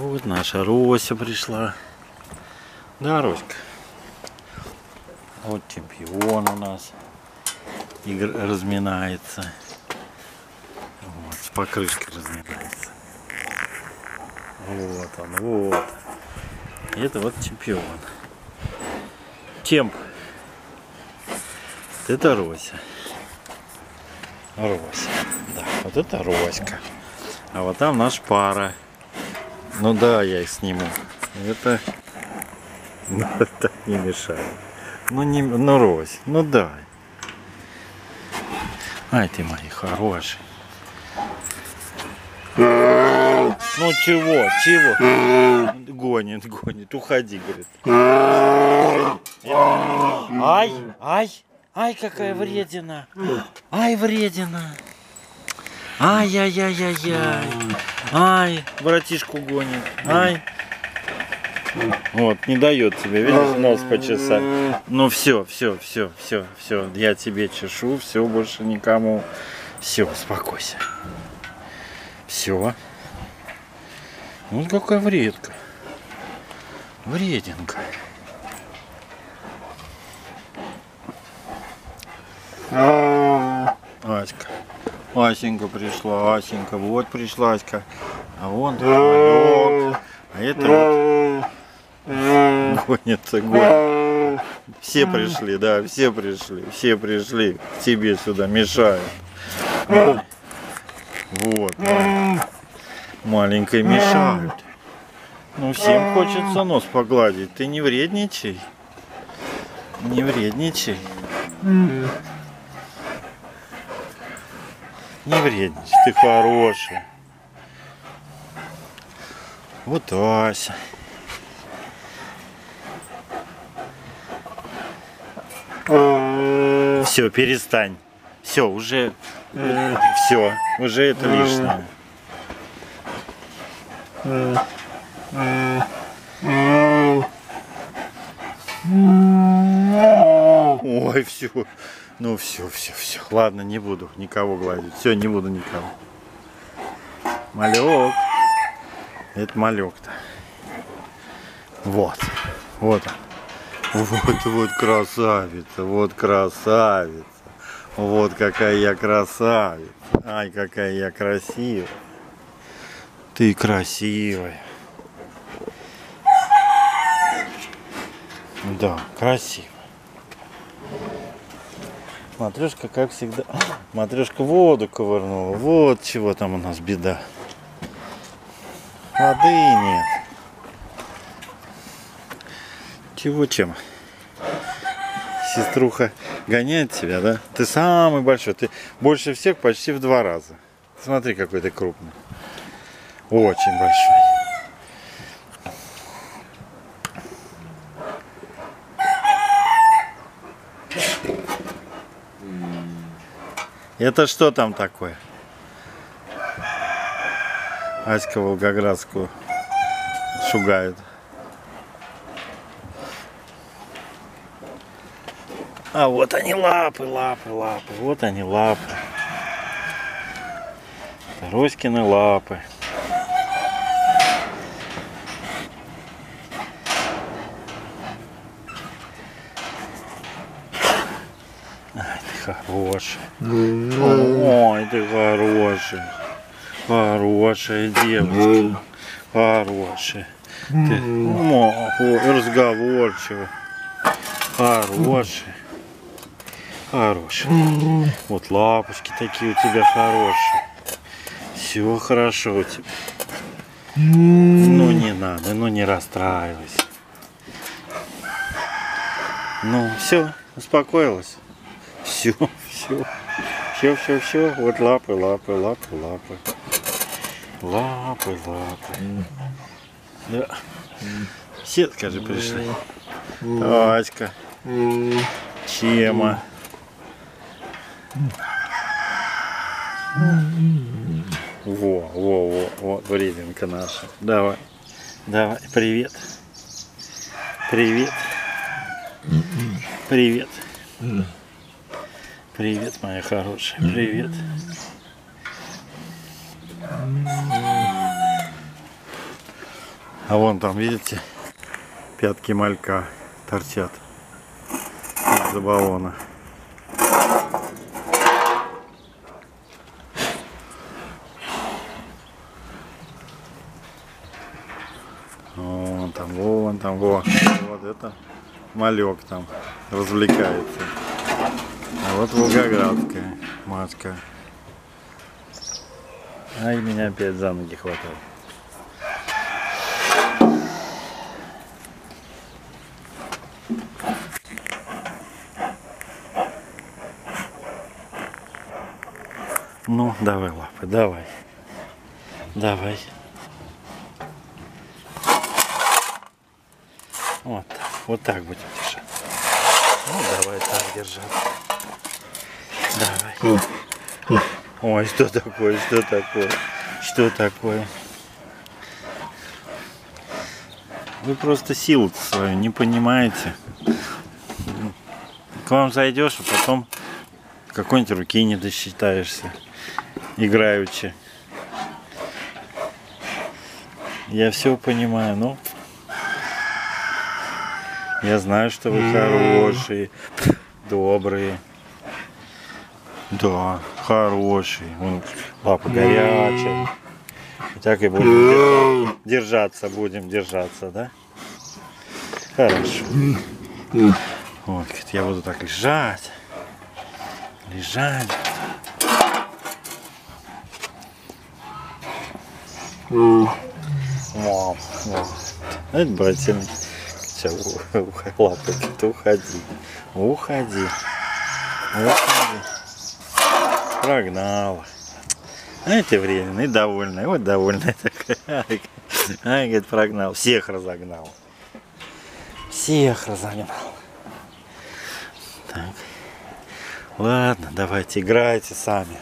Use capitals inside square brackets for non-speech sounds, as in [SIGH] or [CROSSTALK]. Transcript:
Вот наша Рося пришла. Да, Роська? Вот чемпион у нас. Игр разминается. Вот, с покрышкой разминается. Вот он, вот. Это вот чемпион. Темп. Вот это Рося. Рося. Да, вот это Роська. А вот там наш пара. Ну да, я их сниму. Это... Ну, [LAUGHS] это не мешает. Ну, не... ну Рось, ну дай. Ай ты мои хорошие. Ну чего, чего? Гонит, гонит, уходи, говорит. Ай, ай, ай, какая вредина. Ай, вредина. Ай-яй-яй-яй-яй. Ай, братишку гонит. Ай. Вот, не дает тебе, видишь, нос почесать. Ну все, все, все, все, все. Я тебе чешу, все, больше никому. Все, успокойся. Все. Ну какая вредка. Врединка. Аська. Асенька пришла, Асенька, вот пришла Аська. А вон малек. А это вот гонится, [LAUGHS] гонит. Все пришли, да, все пришли, все пришли к тебе сюда, мешают. Вот. Маленькой мешают. Ну, всем хочется нос погладить. Ты не вредничай. Не вредничай. Не вредничай, ты хороший. Вот Ася. Все, перестань. Все, уже все, уже это лишнее. Ой, все. Ну все, все, все. Ладно, не буду никого гладить. Все, не буду никого. Малек. Это малек-то. Вот. Вот он. Вот, вот красавица. Вот красавица. Вот какая я красавица. Ай, какая я красивая. Ты красивая. Да, красиво. Матрешка, как всегда. [GASPS] Матрешка воду ковырнула. Вот чего там у нас беда. Воды нет. Чего чем? Сеструха гоняет тебя, да? Ты самый большой. Ты больше всех почти в два раза. Смотри, какой ты крупный. Очень большой. Это что там такое? Аська Волгоградскую шугает. А вот они лапы, лапы, лапы. Вот они лапы. Роськины лапы. Ты хороший. Ой, ты хороший. Хорошая девочка. Хорошая. Ты о, о, разговорчивый. Хороший. Хороший. Вот лапочки такие у тебя хорошие. Все хорошо у тебя. Ну не надо, ну не расстраивайся. Ну, все, успокоилась. Все, все. Все, все, все. Вот лапы, лапы, лапы, лапы. Лапы, лапы. Да. Все, скажи, пришли. Таська. Чема. Во, во, во, во, врединка наша. Давай. Давай, привет. Привет. Привет. Привет, моя хорошая. Привет. А вон там, видите, пятки малька торчат из-за баллона. Вон там, вон там, во. Вот это малек там развлекается. А вот Волгоградская матка. Ай, меня опять за ноги хватает. Ну, давай лапы, давай. Давай. Вот вот так будем держать. Ну, давай так держать. Давай. Ой, что такое, что такое, что такое? Вы просто силу свою не понимаете. К вам зайдешь, а потом какой-нибудь руки не досчитаешься, играючи. Я все понимаю, но я знаю, что вы хорошие, добрые. Да, хороший. Вон, лапа горячая. Так и будем держаться, будем держаться, да? Хорошо. Вот, я буду так лежать. Лежать. Мам, мам. Это братья. Все, лапы, уходи. Уходи. Уходи. Прогнала. Это временно и довольная. Вот довольная такая. Ай, говорит, прогнал. Всех разогнал. Всех разогнал. Так. Ладно, давайте играйте сами.